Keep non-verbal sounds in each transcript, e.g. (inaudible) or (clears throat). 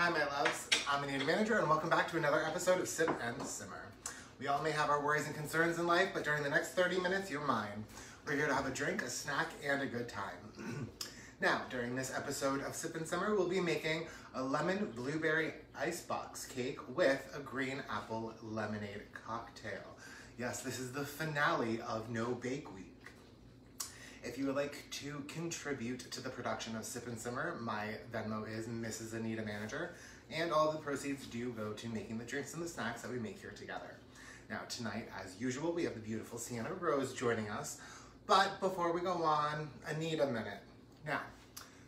Hi, my loves. I'm Anita Manager, and welcome back to another episode of Sip and Simmer. We all may have our worries and concerns in life, but during the next 30 minutes, you're mine. We're here to have a drink, a snack, and a good time. (clears throat) now, during this episode of Sip and Simmer, we'll be making a lemon blueberry icebox cake with a green apple lemonade cocktail. Yes, this is the finale of No Bake Week. If you would like to contribute to the production of Sip and Simmer, my Venmo is Mrs. Anita Manager, and all the proceeds do go to making the drinks and the snacks that we make here together. Now, tonight, as usual, we have the beautiful Sienna Rose joining us. But before we go on, Anita a minute. Now,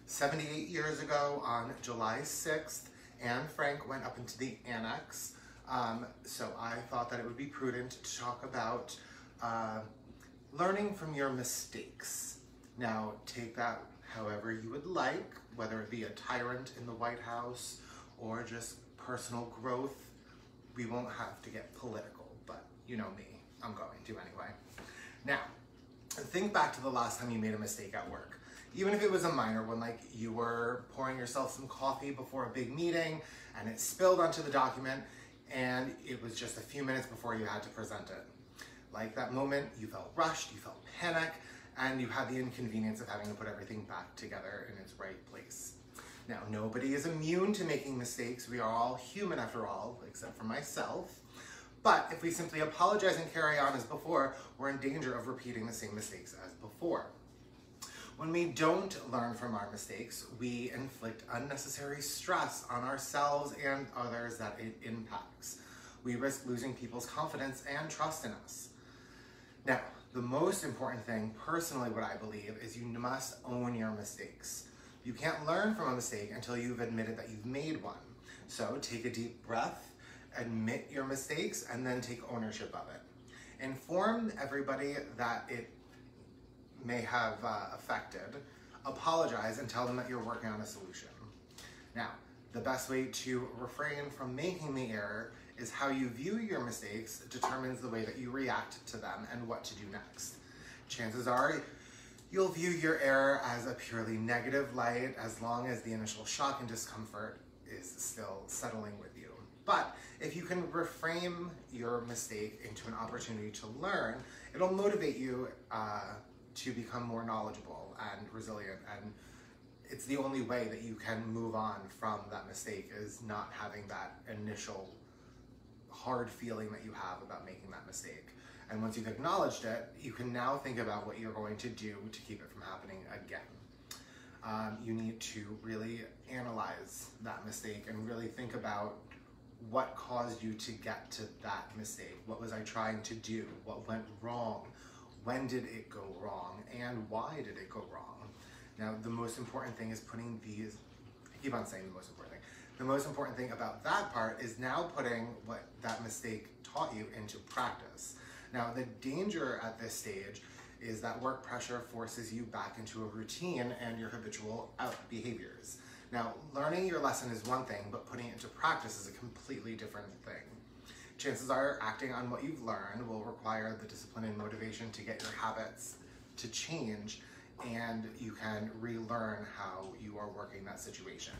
78 years ago on July 6th, Anne Frank went up into the annex. Um, so I thought that it would be prudent to talk about uh, learning from your mistakes. Now, take that however you would like, whether it be a tyrant in the White House or just personal growth. We won't have to get political, but you know me, I'm going to anyway. Now, think back to the last time you made a mistake at work. Even if it was a minor one, like you were pouring yourself some coffee before a big meeting and it spilled onto the document and it was just a few minutes before you had to present it. Like that moment, you felt rushed, you felt panic, and you had the inconvenience of having to put everything back together in its right place. Now, nobody is immune to making mistakes. We are all human after all, except for myself. But if we simply apologize and carry on as before, we're in danger of repeating the same mistakes as before. When we don't learn from our mistakes, we inflict unnecessary stress on ourselves and others that it impacts. We risk losing people's confidence and trust in us. Now, the most important thing, personally, what I believe, is you must own your mistakes. You can't learn from a mistake until you've admitted that you've made one. So take a deep breath, admit your mistakes, and then take ownership of it. Inform everybody that it may have uh, affected, apologize, and tell them that you're working on a solution. Now, the best way to refrain from making the error is how you view your mistakes determines the way that you react to them and what to do next. Chances are you'll view your error as a purely negative light as long as the initial shock and discomfort is still settling with you. But if you can reframe your mistake into an opportunity to learn, it'll motivate you uh, to become more knowledgeable and resilient and it's the only way that you can move on from that mistake is not having that initial hard feeling that you have about making that mistake. And once you've acknowledged it, you can now think about what you're going to do to keep it from happening again. Um, you need to really analyze that mistake and really think about what caused you to get to that mistake. What was I trying to do? What went wrong? When did it go wrong? And why did it go wrong? Now, the most important thing is putting these, I keep on saying the most important thing, the most important thing about that part is now putting what that mistake taught you into practice. Now, the danger at this stage is that work pressure forces you back into a routine and your habitual out behaviors. Now, learning your lesson is one thing, but putting it into practice is a completely different thing. Chances are acting on what you've learned will require the discipline and motivation to get your habits to change and you can relearn how you are working that situation.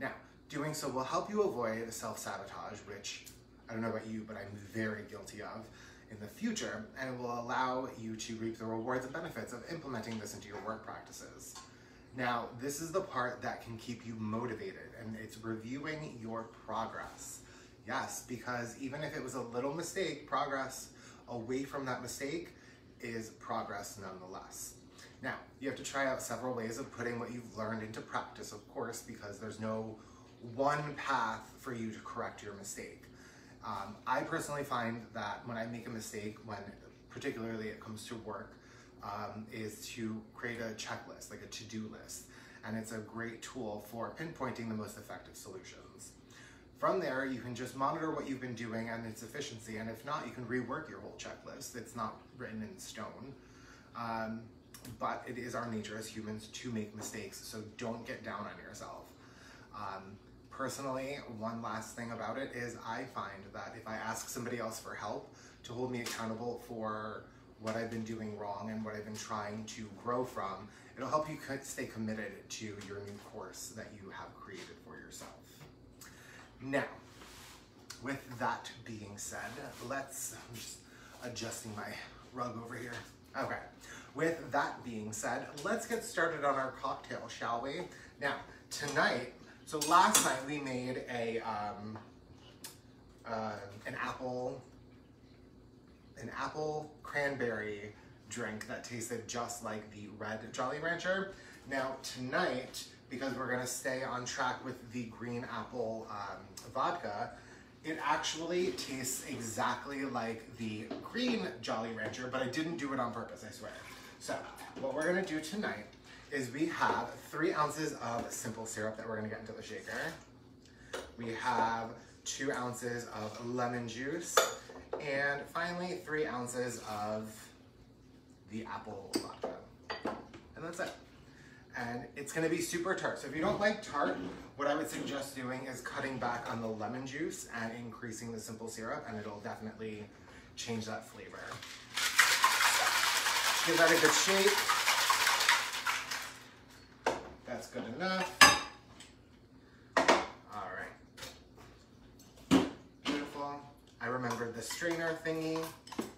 Now, doing so will help you avoid self-sabotage, which I don't know about you, but I'm very guilty of in the future, and it will allow you to reap the rewards and benefits of implementing this into your work practices. Now, this is the part that can keep you motivated, and it's reviewing your progress. Yes, because even if it was a little mistake, progress away from that mistake is progress nonetheless. Now, you have to try out several ways of putting what you've learned into practice, of course, because there's no one path for you to correct your mistake. Um, I personally find that when I make a mistake, when particularly it comes to work, um, is to create a checklist, like a to-do list. And it's a great tool for pinpointing the most effective solutions. From there, you can just monitor what you've been doing and its efficiency, and if not, you can rework your whole checklist. It's not written in stone. Um, but it is our nature as humans to make mistakes, so don't get down on yourself. Um, personally, one last thing about it is I find that if I ask somebody else for help to hold me accountable for what I've been doing wrong and what I've been trying to grow from, it'll help you stay committed to your new course that you have created for yourself. Now, with that being said, let's, I'm just adjusting my rug over here. Okay, with that being said, let's get started on our cocktail, shall we? Now, tonight, so last night we made a, um, uh, an apple, an apple cranberry drink that tasted just like the red Jolly Rancher. Now tonight, because we're gonna stay on track with the green apple um, vodka, it actually tastes exactly like the green Jolly Rancher, but I didn't do it on purpose, I swear. So, what we're gonna do tonight is we have three ounces of simple syrup that we're gonna get into the shaker. We have two ounces of lemon juice, and finally three ounces of the apple vodka. And that's it. And it's gonna be super tart. So if you don't like tart, what I would suggest doing is cutting back on the lemon juice and increasing the simple syrup, and it'll definitely change that flavor. Give that a good shake. Good enough. All right. Beautiful. I remembered the strainer thingy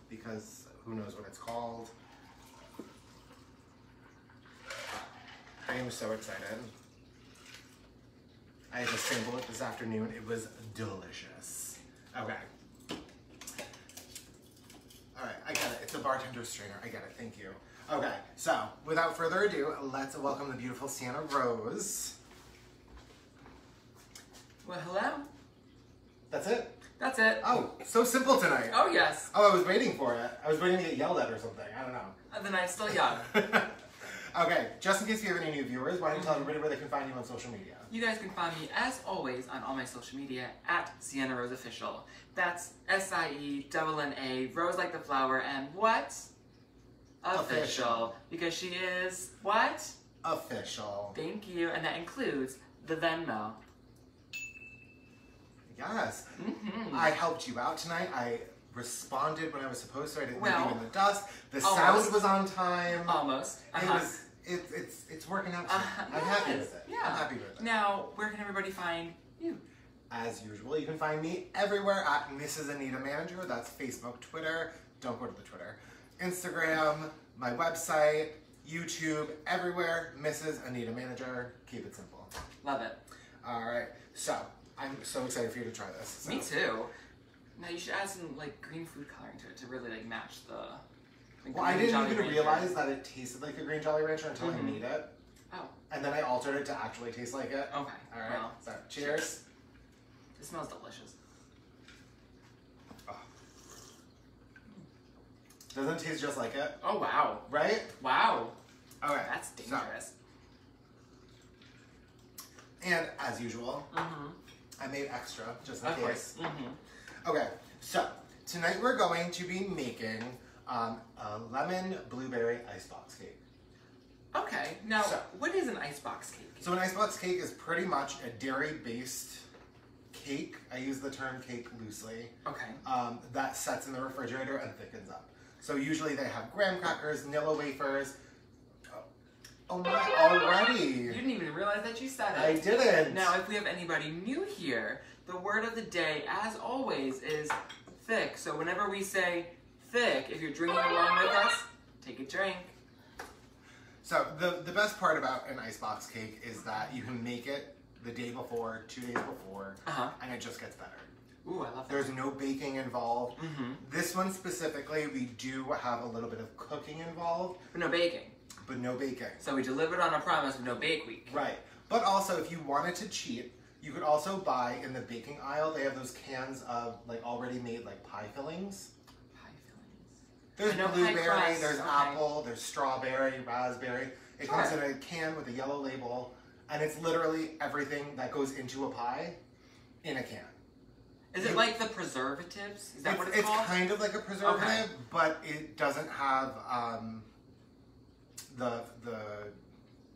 because who knows what it's called. I am so excited. I had to sample it this afternoon. It was delicious. Okay. All right, I got it. It's a bartender strainer. I got it. Thank you. Okay, so without further ado, let's welcome the beautiful Sienna Rose. Well, hello. That's it? That's it. Oh, so simple tonight. Oh, yes. Oh, I was waiting for it. I was waiting to get yelled at or something. I don't know. And then I'm still young. (laughs) okay, just in case you have any new viewers, why don't you tell mm-hmm. everybody where they can find you on social media? You guys can find me, as always, on all my social media at Sienna Rose Official. That's S-I-E double N A Rose like the flower and what? Official. Because she is what? Official. Thank you. And that includes the Venmo. Yes. Mm-hmm. I helped you out tonight. I responded when I was supposed to. I didn't leave you in the dust. The almost. sound was on time. Almost. It Uh-huh. was. It, it's it's working out. Uh-huh. I'm happy with it. Yeah. I'm happy with it. Now, where can everybody find you? As usual, you can find me everywhere at Mrs. Anita Manager. That's Facebook, Twitter. Don't go to the Twitter. Instagram, my website, YouTube, everywhere. Mrs. Anita Manager. Keep it simple. Love it. All right. So I'm so excited for you to try this. So- Me too. Now you should add some like green food coloring to it to really like match the. the Well, I didn't Jolly even Rancher. realize that it tasted like a green Jolly Rancher until I Mhm. made it. Oh, And then I altered it to actually taste like it. okay. All right. Well, so cheers. it smells delicious. Doesn't taste just like it, Oh wow, right? wow, Okay. that's so- dangerous. and as usual, mm-hmm. I made extra just in Of case. Mm-hmm. Okay. So tonight we're going to be making um, a lemon blueberry icebox cake. Okay. Now, So- what is an icebox cake? So an icebox cake is pretty much a dairy-based cake. I use the term cake loosely. Okay. um, that sets in the refrigerator and thickens up. So usually they have graham crackers, Nilla wafers. Oh, my, already! You didn't even realize that you said it. I didn't. Now, if we have anybody new here, the word of the day, as always, is thick. So whenever we say thick, if you're drinking along with us, take a drink. So the the best part about an icebox cake is that you can make it the day before, two days before, Uh huh. and it just gets better. Ooh, I love that. There's no baking involved. Mm-hmm. This one specifically, we do have a little bit of cooking involved, But no baking. but no baking. So we delivered on a promise of no bake week. Right. But also, if you wanted to cheat, you could also buy in the baking aisle. They have those cans of like already made like pie fillings. Pie fillings. There's blueberry, there's okay. apple, there's strawberry, raspberry. It comes in a can with a yellow label, and it's literally everything that goes into a pie in a can. Is it like the preservatives? Is that it's, what it's, it's called? kind of like a preservative, Okay. but it doesn't have um, the the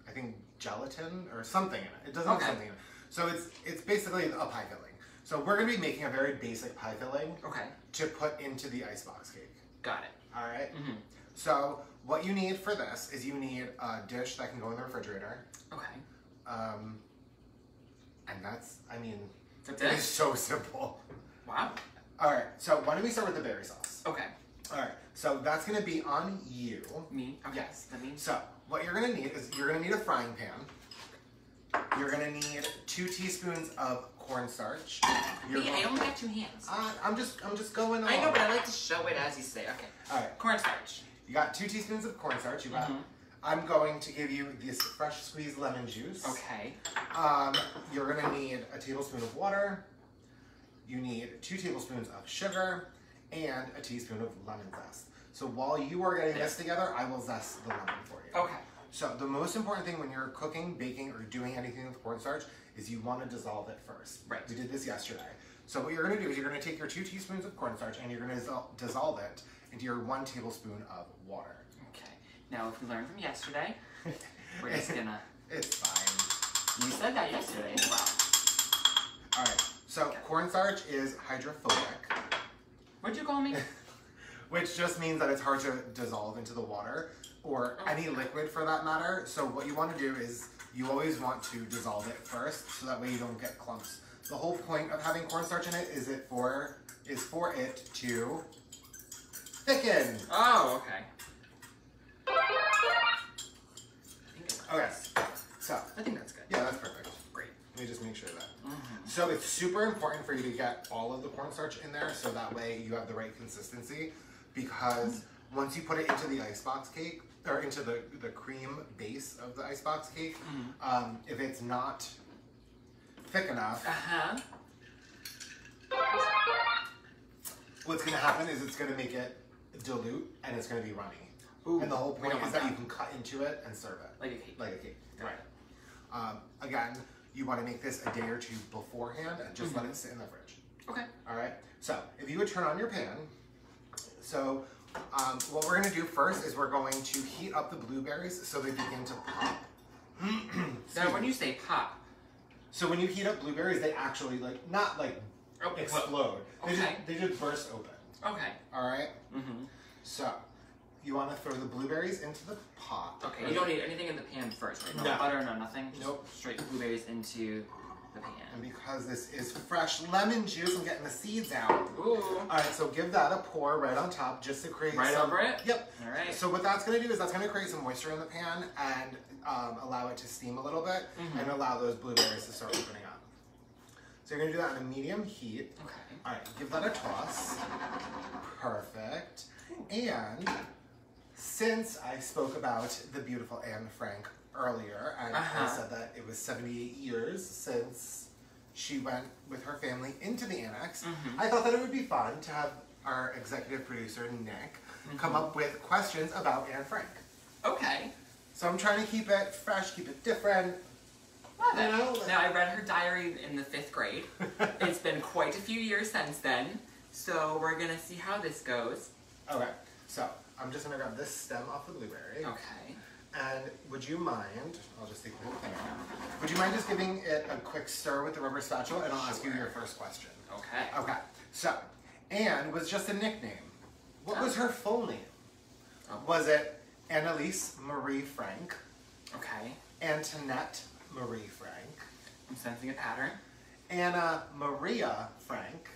I think gelatin or something in it. It doesn't Okay. have something in it. So it's it's basically a pie filling. So we're gonna be making a very basic pie filling Okay, to put into the icebox cake. got it. All right? Mm-hmm. So what you need for this is you need a dish that can go in the refrigerator. Okay. Um, and that's, I mean, That's It is so simple. Wow. All right, so why don't we start with the berry sauce? Okay. All right, so that's gonna be on you. Me? Okay. Yes. That means So what you're gonna need is you're gonna need a frying pan. You're gonna need two teaspoons of cornstarch. You're I only got two hands. uh, I'm just I'm just going on. I know, but I like to show it as you say. Okay. All right, Cornstarch. you got two teaspoons of cornstarch. You got. Mhm. I'm going to give you this fresh squeezed lemon juice. Okay. Um, you're gonna need a tablespoon of water. You need two tablespoons of sugar and a teaspoon of lemon zest. So while you are getting this together, I will zest the lemon for you. Okay. So the most important thing when you're cooking, baking, or doing anything with cornstarch is you want to dissolve it first. Right. We did this yesterday. So what you're going to do is you're going to take your two teaspoons of cornstarch and you're going to dissolve it into your one tablespoon of water. Now, if we learned from yesterday, (laughs) we're just gonna. It's fine. You said that yesterday as well. All right. So Okay. cornstarch is hydrophobic, What'd you call me? (laughs) which just means that it's hard to dissolve into the water or oh. any liquid for that matter. So what you want to do is you always want to dissolve it first, so that way you don't get clumps. The whole point of having cornstarch in it is it for is for it to thicken. Oh, okay. Okay. So I think that's good. yeah, that's perfect. Great. Let me just make sure that. Mhm. So it's super important for you to get all of the cornstarch in there, so that way you have the right consistency. Because once you put it into the icebox cake or into the the cream base of the icebox cake, um, if it's not thick enough, Uh huh. what's gonna happen is it's gonna make it dilute and it's gonna be runny. Ooh, and the whole point is want that you can cut into it and serve it Like a cake. like a cake. Right. Um, again, you want to make this a day or two beforehand and just let Mm-hmm. it sit in the fridge. Okay. All right. So if you would turn on your pan, so um, what we're going to do first is we're going to heat up the blueberries so they begin to pop. (clears throat) Now, when you say pop, so when you heat up blueberries, they actually like not like Oh, explode. They Okay. just they just burst open. okay. All right. Mm-hmm. So you want to throw the blueberries into the pot. Okay. You don't need anything in the pan first, right? No, No. butter, no nothing. Just Nope. Straight blueberries into the pan. And because this is fresh lemon juice, I'm getting the seeds out. Ooh. All right, so give that a pour right on top just to create Right some, over it? Yep. All right. So what that's going to do is that's going to create some moisture in the pan and um, allow it to steam a little bit Mhm. and allow those blueberries to start opening up. So you're going to do that on a medium heat. Okay. All right, give that a toss. Perfect. And since I spoke about the beautiful Anne Frank earlier, and I Uh-huh. said that it was 78 years since she went with her family into the annex, Mhm. I thought that it would be fun to have our executive producer, Nick, come Mm-hmm. up with questions about Anne Frank. Okay. So I'm trying to keep it fresh, keep it different. Love it. know, Now, I read her diary in the fifth grade. (laughs) it's been quite a few years since then, so we're gonna see how this goes. Okay, so I'm just gonna grab this stem off the blueberry. Okay. And would you mind, I'll just take the whole thing out. Would you mind just giving it a quick stir with the rubber spatula and I'll ask you your first question. Okay. Okay, so Anne was just a nickname. What was her full name? Oh. Was it Annalise Marie Frank, Okay. Antoinette Marie Frank, I'm sensing a pattern. Anna Maria Frank,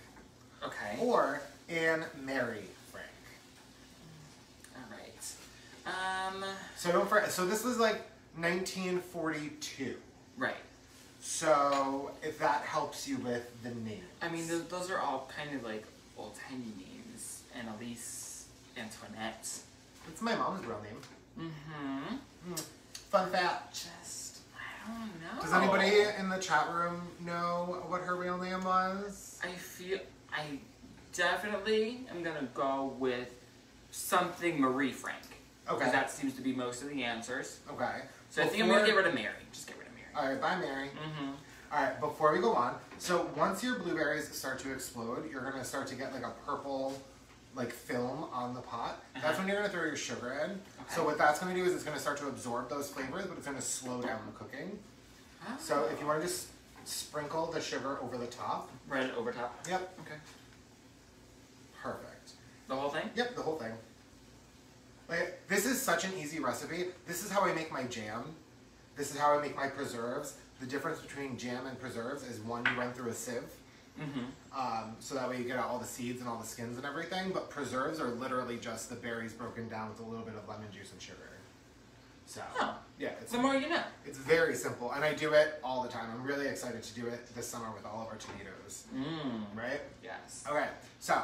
Okay. or Anne Mary Frank? All right. Um. So don't forget, so this was like 1942. Right. So if that helps you with the name. I mean, th- those are all kind of like old timey names. Annalise, Antoinette. It's my mom's real name. Mm-hmm. Fun fact. Just I don't know. Does anybody in the chat room know what her real name was? I feel I definitely am gonna go with something Marie Frank. Okay. Because that seems to be most of the answers. Okay. So I think I'm gonna get rid of Mary. Just get rid of Mary. All right, bye, Mary. Mm-hmm. All right, before we go on, so once your blueberries start to explode, you're gonna start to get like a purple, like film on the pot. That's Uh-huh. when you're gonna throw your sugar in. So what that's gonna do is it's gonna start to absorb those flavors, but it's gonna slow down the cooking. So if you want to just sprinkle the sugar over the top. Right over top. Yep. Okay. Perfect. The whole thing? Yep, the whole thing. Like this is such an easy recipe. This is how I make my jam. This is how I make my preserves. the difference between jam and preserves is one you run through a sieve. Mm-hmm. Um, so that way you get out all the seeds and all the skins and everything. But preserves are literally just the berries broken down with a little bit of lemon juice and sugar. So Oh. yeah, it's The more you know. it's very simple, and I do it all the time. I'm really excited to do it this summer with all of our tomatoes. Mmm. Right? Yes. Okay, so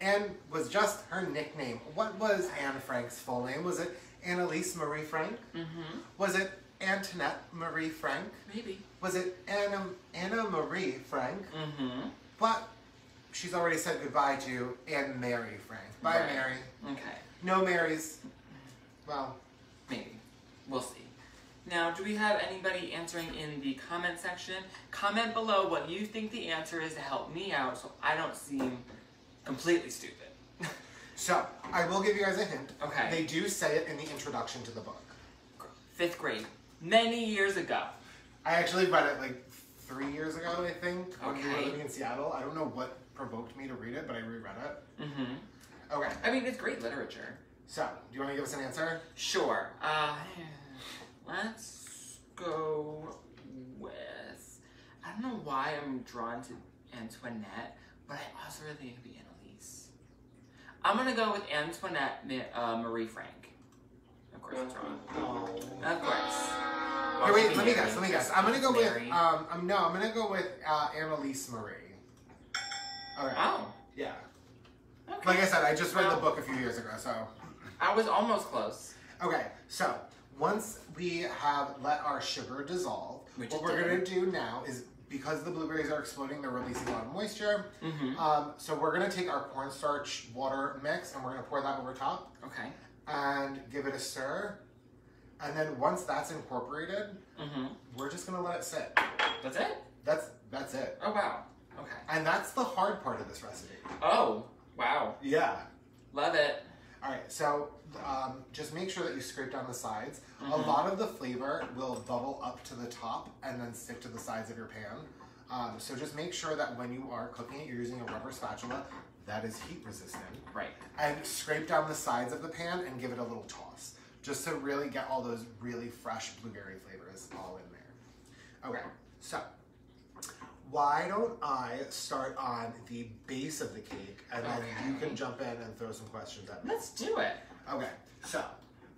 Anne was just her nickname. What was Anne Frank's full name? Was it Annalise Marie Frank? Mm-hmm. Was it Antoinette Marie Frank? Maybe. Was it Anna Anna Marie Frank? Mm-hmm. But she's already said goodbye to Anne Mary Frank. Bye, Right. Mary. Okay. No Marys. Well, Maybe. We'll see. Now, do we have anybody answering in the comment section? Comment below what you think the answer is to help me out so I don't seem completely stupid. (laughs) so I will give you guys a hint. Okay. They do say it in the introduction to the book. Fifth grade. Many years ago. I actually read it like three years ago, I think, when we were Okay. living in Seattle. I don't know what provoked me to read it, but I reread it. Mm-hmm. Okay, I mean, it's great literature. so do you want to give us an answer? Sure. Uh, let's go with. I don't know why I'm drawn to Antoinette, but I also really think it could be. I'm gonna go with Antoinette uh, Marie Frank. Of course, it's wrong. Of course. Okay, wait, let me guess, let me guess. I'm gonna go with, Mary. um, um, no, I'm gonna go with uh, Annalise Marie. Okay, Oh. yeah. Okay. Like I said, I just read the book a few years ago, so. I was almost close. Okay, so once we have let our sugar dissolve, Which what we're did. gonna do now is because the blueberries are exploding, they're releasing a lot of moisture. Mm-hmm. Um, so we're gonna take our cornstarch water mix and we're gonna pour that over top Okay. and give it a stir. And then once that's incorporated, Mm-hmm. we're just gonna let it sit. That's it? That's that's it. Oh wow. Okay. And that's the hard part of this recipe. Oh wow. Yeah. Love it. So um, just make sure that you scrape down the sides. A Mhm. lot of the flavor will bubble up to the top and then stick to the sides of your pan. Um, so just make sure that when you are cooking it, you're using a rubber spatula that is heat resistant. Right. And scrape down the sides of the pan and give it a little toss, just to really get all those really fresh blueberry flavors all in there. Okay, so why don't I start on the base of the cake and then you can jump in and throw some questions at me. Let's do it. Okay, so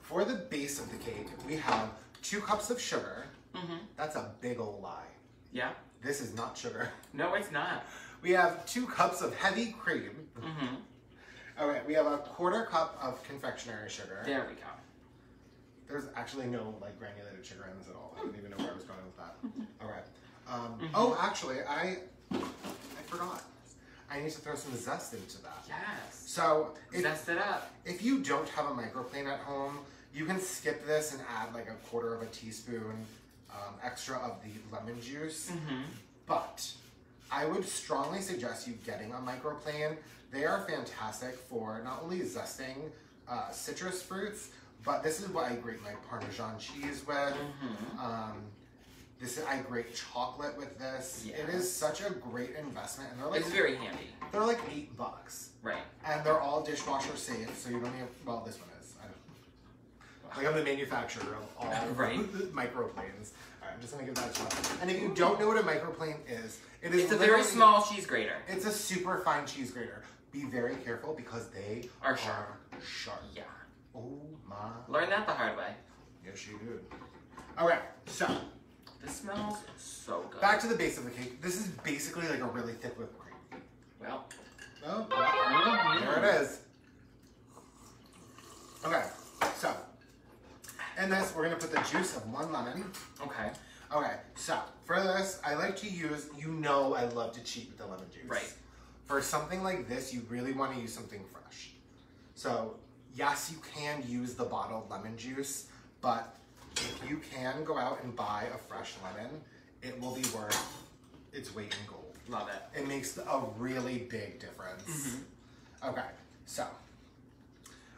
for the base of the cake, we have two cups of sugar. Mm-hmm. That's a big old lie. Yeah. This is not sugar. (laughs) No, it's not. We have two cups of heavy cream. Mm-hmm. Okay, we have a quarter cup of confectionery sugar. There we go. There's actually no like granulated sugar in this at all. I didn't even know where I was going with that. (laughs) Okay. Um, Mhm. Oh, actually, I I forgot. I need to throw some zest into that. Yes. So if, Zest it up. if you don't have a microplane at home, you can skip this and add like a quarter of a teaspoon um, extra of the lemon juice. Mm-hmm. But I would strongly suggest you getting a microplane. They are fantastic for not only zesting uh, citrus fruits, but this is what I grate my Parmesan cheese with. Mm-hmm. Um, this I grate chocolate with this. It Yeah. is such a great investment, and they're like It's very handy. they're like eight bucks, Right. and they're all dishwasher safe, so you don't even. Well, this one is. I don't. Like I'm the manufacturer of all (laughs) Right. (laughs) microplanes. All right, I'm just gonna give that a shot. And if you don't know what a microplane is, it is It's a very small cheese grater. It's a super fine cheese grater. Be very careful because they Are sharp. sharp. Yeah. Oh my. Learn that the hard way. Yes, you did. All right, so This smells so good. back to the base of the cake. This is basically like a really thick whipped cream. well. Oh, Mhm. there it is. Okay, so in this we're gonna put the juice of one lemon. Okay. Okay, so for this, I like to use, you know I love to cheat with the lemon juice. Right. For something like this, you really want to use something fresh. So, yes, you can use the bottled lemon juice, but if you can go out and buy a fresh lemon, it will be worth its weight in gold. Love it. It makes a really big difference. Mm-hmm. Okay, so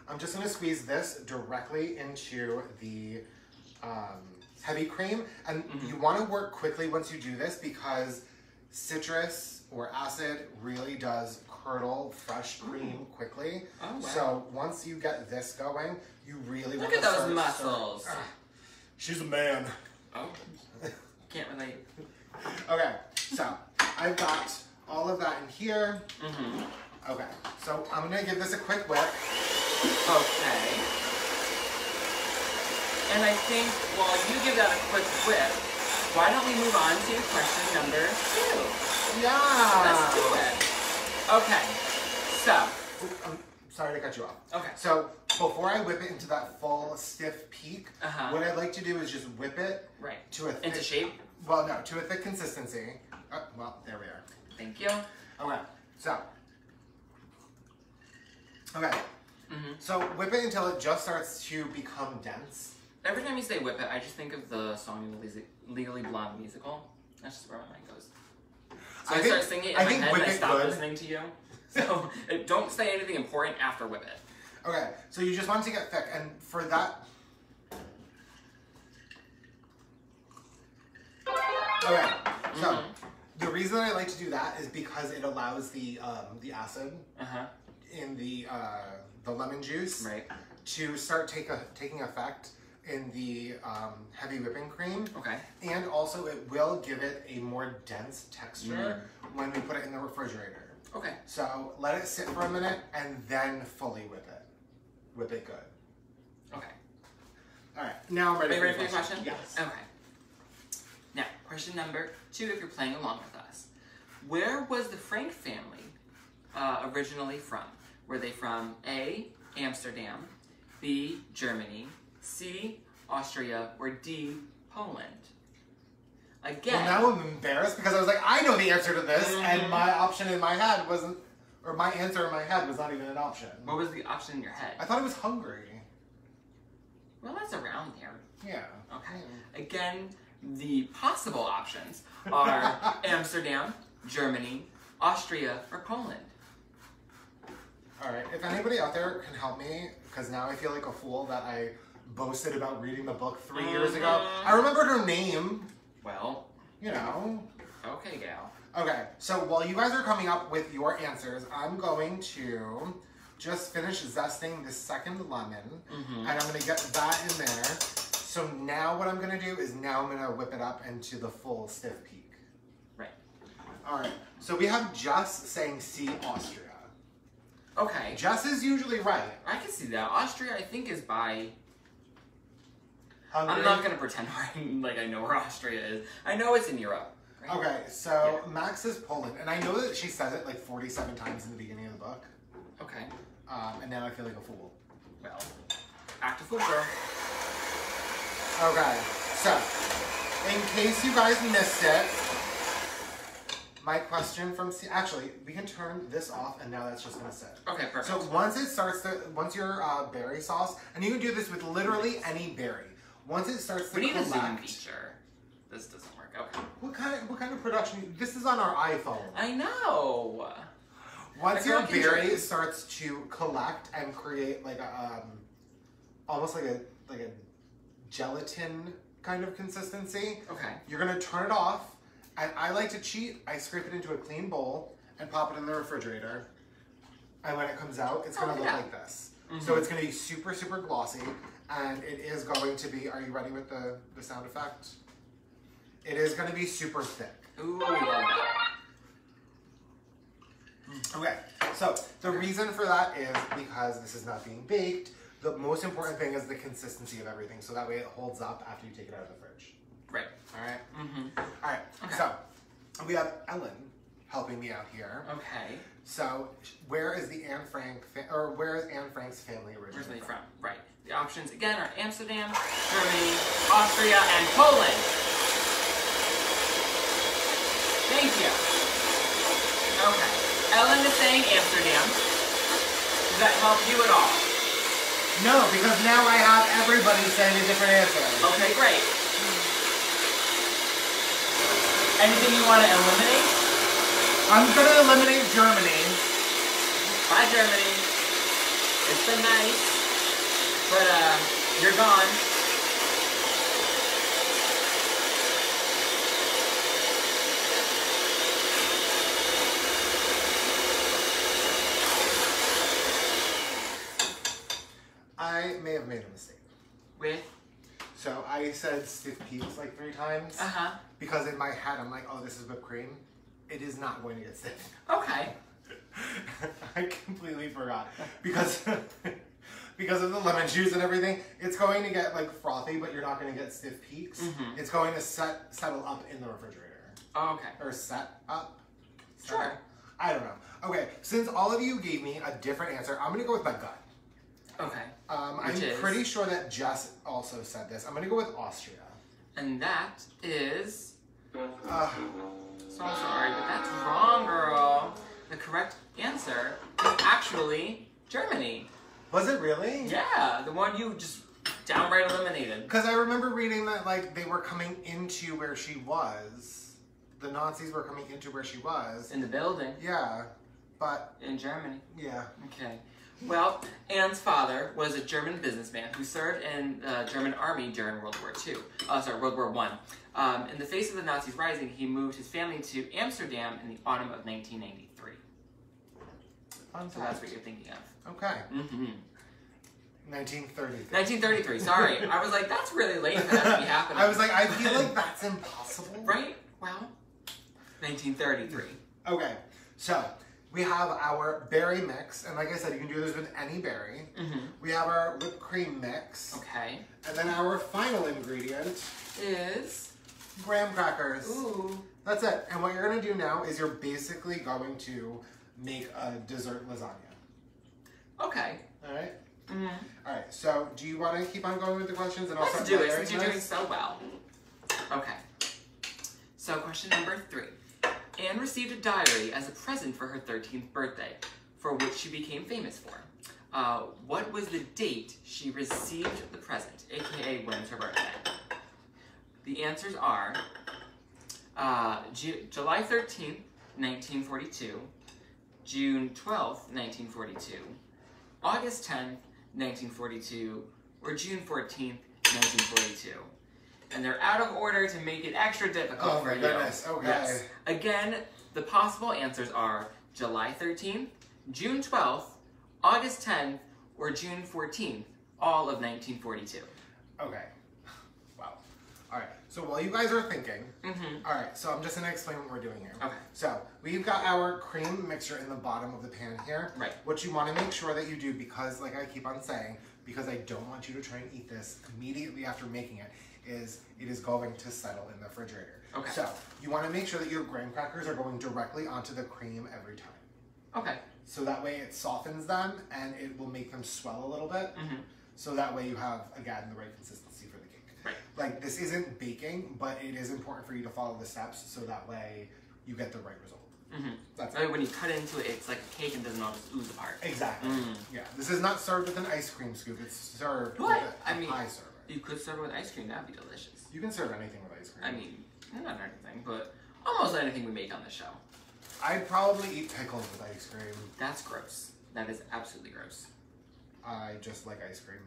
I'm just gonna squeeze this directly into the um, heavy cream, and Mhm. you want to work quickly once you do this because citrus or acid really does curdle fresh cream quickly. Oh, wow. So once you get this going, you really Look want at those muscles. She's a man. Oh. Can't relate. Okay, so I've got all of that in here. Mm-hmm. Okay, so I'm gonna give this a quick whip. Okay. And I think while you give that a quick whip, why don't we move on to question number two? Yeah. Let's do it. Okay. So, I'm sorry to cut you off. okay. So before I whip it into that full stiff peak, Uh-huh. what I'd like to do is just whip it Right. to a thick, Into shape. well, no, to a thick consistency. Uh, well, there we are. Thank you. Okay, so. Okay, hmm so whip it until it just starts to become dense. Every time you say whip it, I just think of the song in Legally- Legally Blonde musical. That's just where my mind goes. So I I, think- start singing it in I my head and I stop Good- listening to you. So (laughs) don't say anything important after whip it. Okay, so you just want to get thick, and for that. Okay, so Mhm. the reason I like to do that is because it allows the um, the acid Uh huh. in the uh, the lemon juice Right. to start take a, taking effect in the um, heavy whipping cream, Okay. and also it will give it a more dense texture when we put it in the refrigerator. Okay. So let it sit for a minute and then fully whip it. Whip it good. Okay. All right, now I'm ready. Are you ready for your question? Yes. Okay. Now, question number two, if you're playing along with us. Where was the Frank family uh, originally from? Were they from A, Amsterdam, B, Germany, C, Austria, or D, Poland? Again, Well, now I'm embarrassed because I was like, I know the answer to this, Mhm. and my option in my head wasn't, or my answer in my head was not even an option. what was the option in your head? I thought it was Hungary. Well, that's around there. Yeah. Okay. Again, the possible options are (laughs) Amsterdam, Germany, Austria, or Poland. All right. If anybody out there can help me, because now I feel like a fool that I boasted about reading the book 3 years ago. Mhm. I remembered her name. Well, You know. okay, gal. Okay, so while you guys are coming up with your answers, I'm going to just finish zesting the second lemon, Mm-hmm. and I'm gonna get that in there. So now what I'm gonna do is now I'm gonna whip it up into the full stiff peak. Right. All right, so we have Jess saying see Austria. Okay. Jess is usually right. I can see that. Austria, I think, is by. Hungary. I'm not gonna pretend (laughs) like I know where Austria is. I know it's in Europe. Right? Okay, so Max is Poland, and I know that she says it like 47 times in the beginning of the book, Okay. um, and now I feel like a fool. Well, act a fool, girl. Okay, so in case you guys missed it, my question from C- actually we can turn this off, and now that's just gonna sit. Okay, perfect. So once it starts to once your uh, berry sauce, and you can do this with literally any berry. Once it starts to we need a zoom collect, feature. This doesn't. Okay. what kind of what kind of production? This is on our iPhone. I know. Once your berry starts to collect and create like a um, almost like a like a gelatin kind of consistency, Okay. you're gonna turn it off. And I like to cheat. I scrape it into a clean bowl and pop it in the refrigerator. And when it comes out, it's gonna Oh, look yeah. like this. So Mhm. it's gonna be super super glossy, and it is going to be. Are you ready with the the sound effect? It is gonna be super thick. Ooh, that. Okay, so the reason for that is because this is not being baked. The most important thing is the consistency of everything, so that way it holds up after you take it out of the fridge. Right. All right. Mm-hmm. All right. Okay. So we have Ellen helping me out here. Okay. So where is the Anne Frank or where is Anne Frank's family Where's originally they from? Right. The options again are Amsterdam, Germany, Austria, and Poland. Okay. Ellen is saying Amsterdam. Does that help you at all? No, because now I have everybody saying a different answer. Okay, great. Anything you want to eliminate? I'm gonna eliminate Germany. Bye, Germany. It's been nice, but uh, you're gone. I may have made a mistake. With So I said stiff peaks like three times Uh huh. because in my head I'm like, oh, this is whipped cream. It is not going to get stiff. Okay. (laughs) I completely forgot because (laughs) because of the lemon juice and everything. It's going to get like frothy, but you're not going to get stiff peaks. Mhm. It's going to set settle up in the refrigerator Okay. or set up. Sure. Settle? I don't know. Okay, since all of you gave me a different answer, I'm gonna go with my gut. Okay. Um, I'm is? pretty sure that Jess also said this. I'm gonna go with Austria. And that is. Uh, So sorry, but that's wrong, girl. The correct answer is actually Germany. was it really? Yeah, the one you just downright eliminated. Because I remember reading that like they were coming into where she was. The Nazis were coming into where she was. In the building Yeah, but in Germany. yeah. Okay. Well, Anne's father was a German businessman who served in the German army during World War II. Uh, sorry, World War One. Um, in the face of the Nazis rising, he moved his family to Amsterdam in the autumn of 1993. Fun So that's what you're thinking of. Okay, Mm-hmm. 1930. 1933. Sorry, (laughs) I was like, that's really late for that to be happening. I was like, I feel like that's impossible. right? Well, 1933. Okay, so we have our berry mix, and like I said, you can do this with any berry. Mm-hmm. We have our whipped cream mix, Okay. and then our final ingredient, Is graham crackers. ooh. That's it. And what you're gonna do now is you're basically going to make a dessert lasagna. Okay. All right. Mm-hmm. All right. So, do you want to keep on going with the questions, and I'll Let's start do it since you're doing so well. Okay. So, question number three. Anne received a diary as a present for her 13th birthday, for which she became famous for. Uh, what was the date she received the present, aka when is her birthday? The answers are uh, Ju- July 13th, 1942, June 12th, 1942, August 10th, 1942, or June 14th, 1942. And they're out of order to make it extra difficult Oh for my you. goodness. Okay. Yes. Again, the possible answers are July 13th, June 12th, August 10th, or June 14th, all of 1942. Okay. (sighs) Wow. All right. So while you guys are thinking, Mm-hmm. all right. So I'm just gonna explain what we're doing here. Okay. So we've got our cream mixture in the bottom of the pan here. Right. What you want to make sure that you do, because like I keep on saying, because I don't want you to try and eat this immediately after making it, is it is going to settle in the refrigerator. Okay. So you want to make sure that your graham crackers are going directly onto the cream every time. Okay. So that way it softens them and it will make them swell a little bit. Mm-hmm. So that way you have again the right consistency for the cake. Right. Like this isn't baking, but it is important for you to follow the steps so that way you get the right result. Mm-hmm. That's when you cut into it, it's like a cake and doesn't all just ooze apart. Exactly. Mm. Yeah. This is not served with an ice cream scoop. It's served What? with a, I a mean- pie server. You could serve it with ice cream, that'd be delicious. You can serve anything with ice cream. I mean, not anything, but almost anything we make on the show. I'd probably eat pickles with ice cream. That's gross. That is absolutely gross. I just like ice cream.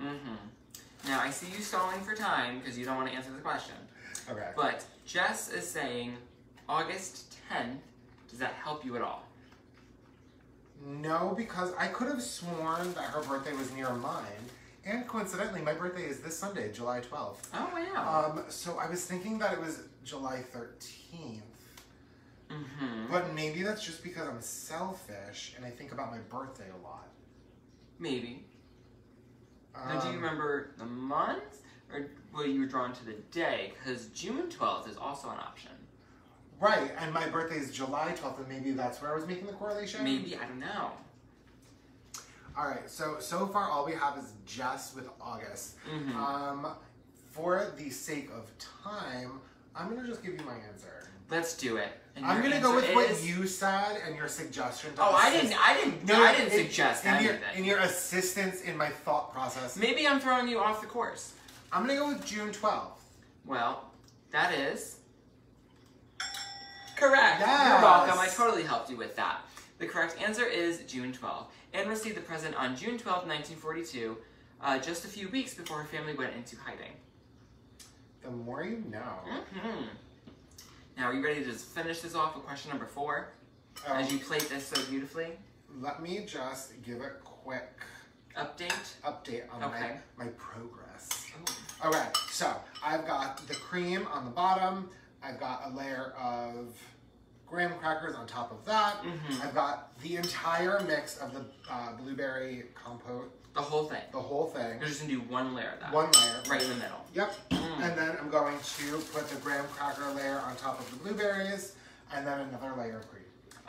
Mm-hmm. Now I see you stalling for time because you don't want to answer the question. Okay. But Jess is saying August 10th. Does that help you at all? No, because I could have sworn that her birthday was near mine. And coincidentally, my birthday is this Sunday, July 12th. Oh wow. Um, so I was thinking that it was July 13th. mm-hmm. But maybe that's just because I'm selfish and I think about my birthday a lot. Maybe. now, do you Um, remember the month, or were you drawn to the day? Because June 12th is also an option. Right, and my birthday is July 12th, and maybe that's where I was making the correlation? Maybe I don't know. All right, so so far all we have is just with August. Mm-hmm. Um, for the sake of time, I'm gonna just give you my answer. Let's do it. And I'm gonna go with answer what is- you said and your suggestion. to Oh, I didn't. I didn't. No, I didn't suggest in your, anything. in your assistance in my thought process. Maybe I'm throwing you off the course. I'm gonna go with June 12th. Well, that is correct. You're welcome. I totally helped you with that. The correct answer is June 12th. Anne received the present on June 12th, 1942, uh, just a few weeks before her family went into hiding. The more you know. hmm Now, are you ready to just finish this off with question number four? Um, As you played this so beautifully. let me just give a quick Update. update on Okay. my, my progress. Oh. Okay, so I've got the cream on the bottom. I've got a layer of graham crackers on top of that. Mhm. I've got the entire mix of the uh, blueberry compote, The whole thing. the whole thing. You're just gonna do one layer of that. One layer. Right in the middle. Yep. Mm. And then I'm going to put the graham cracker layer on top of the blueberries, and then another layer of cream.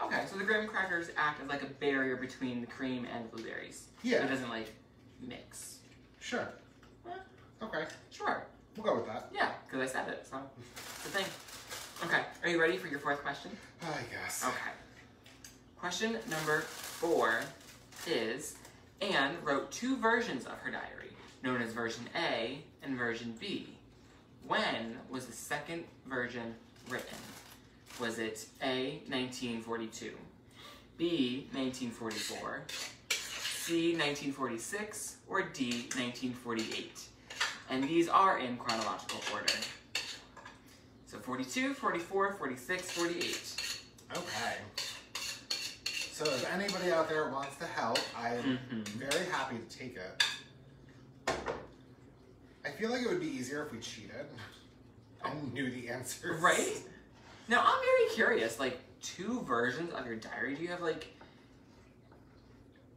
Okay, so the graham crackers act as like a barrier between the cream and the blueberries. Yeah. It doesn't like mix. Sure. Okay, Sure. We'll go with that. Yeah, because I said it, so it's the thing. Okay, are you ready for your fourth question? I guess. Okay. Question number four is Anne wrote two versions of her diary, known as version A and version B. When was the second version written? Was it A, 1942, B, 1944, C, 1946, or D, 1948? And these are in chronological order. So 42, 44, 46, 48. Okay. So if anybody out there wants to help, I'm Mhm. very happy to take it. I feel like it would be easier if we cheated and knew the answers. Right? Now I'm very curious. Like two versions of your diary. Do you have like?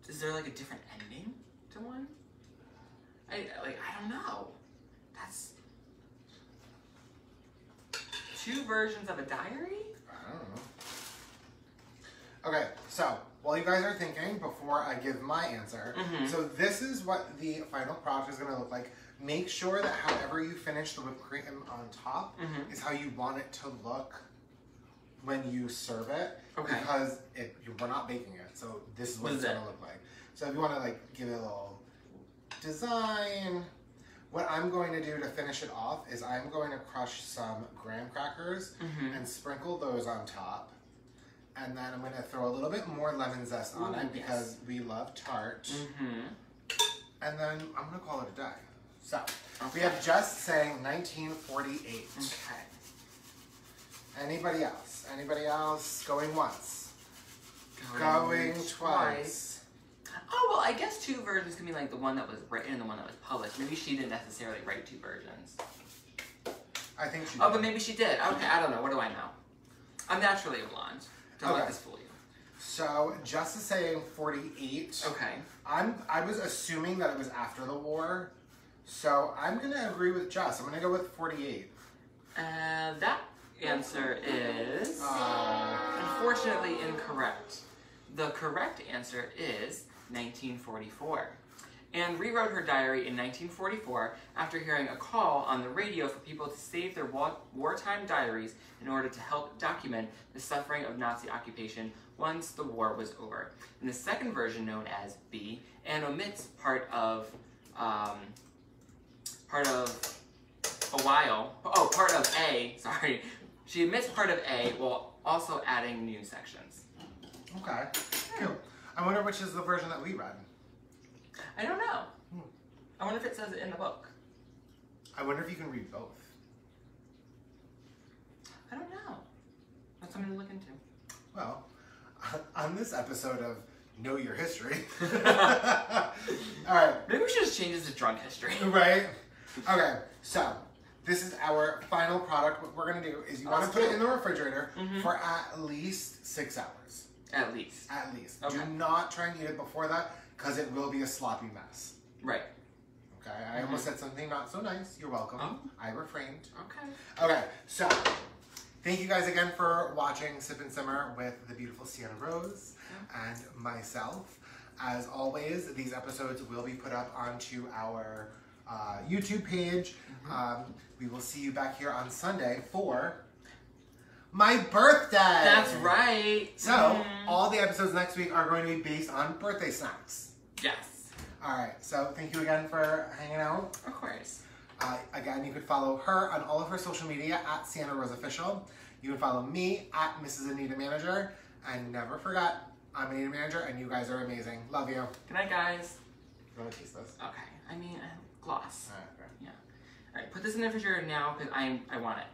Is there like a different ending to one? I like I don't know. That's two versions of a diary. I don't know. Okay, so while you guys are thinking, before I give my answer, Mhm. so this is what the final product is going to look like. Make sure that however you finish the whipped cream on top Mhm. is how you want it to look when you serve it. Okay. Because it, you- we're not baking it, so this is what What it's going to look like. So if you want to like give it a little design, what I'm going to do to finish it off is I'm going to crush some graham crackers Mhm. and sprinkle those on top. And then I'm going to throw a little bit more lemon zest on Ooh, it yes. because we love tart. Mm-hmm. And then I'm going to call it a day. So we have Jess saying 1948. Okay. Anybody else? Anybody else going once? Going twice. Oh well, I guess two versions can be like the one that was written and the one that was published. Maybe she didn't necessarily write two versions. I think she. Oh, did. but maybe she did. Okay, I don't know. What do I know? I'm naturally a blonde. Don't let this fool you. So just to saying 48. Okay. I'm. I was assuming that it was after the war. So I'm gonna agree with Jess. I'm gonna go with 48. Uh, that answer is Uh, unfortunately incorrect. The correct answer is 1944. Anne rewrote her diary in 1944 after hearing a call on the radio for people to save their wa- wartime diaries in order to help document the suffering of Nazi occupation once the war was over. In the second version, known as B, Anne omits part of um, part of a while. Oh, part of A. (laughs) Sorry, she omits part of A while also adding new sections. okay. Cool. I wonder which is the version that we read. I don't know. Hmm. I wonder if it says it in the book. I wonder if you can read both. I don't know. That's something to look into. Well, (laughs) on this episode of Know Your History. (laughs) (laughs) All right. Maybe we should just change this to drunk history. Right? Okay, so this is our final product. What we're gonna do is you Oh, wanna that's put it in the refrigerator Mhm. for at least six hours. At least. At least. Okay. Do not try and eat it before that, because it will be a sloppy mess. Right. Okay, I almost said something not so nice. You're welcome. Oh. I refrained. Okay. Okay, so thank you guys again for watching Sip and Simmer with the beautiful Sienna Rose and myself. As always, these episodes will be put up onto our uh, YouTube page. Um, we will see you back here on Sunday for my birthday. That's right. So, Mm. all the episodes next week are going to be based on birthday snacks. Yes. All right, so thank you again for hanging out. Of course. Uh, again, you could follow her on all of her social media at Sienna Rose Official. You can follow me at Mrs. Anita Manager. And never forget, I'm Anita Manager and you guys are amazing. Love you. Good night, guys. Want to taste this? Okay. I mean, uh, gloss. All right, great. All right. Put this in the refrigerator now because I I want it.